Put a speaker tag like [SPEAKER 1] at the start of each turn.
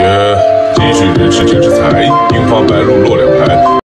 [SPEAKER 1] 耶，继续人世间之财，樱花白露落两排。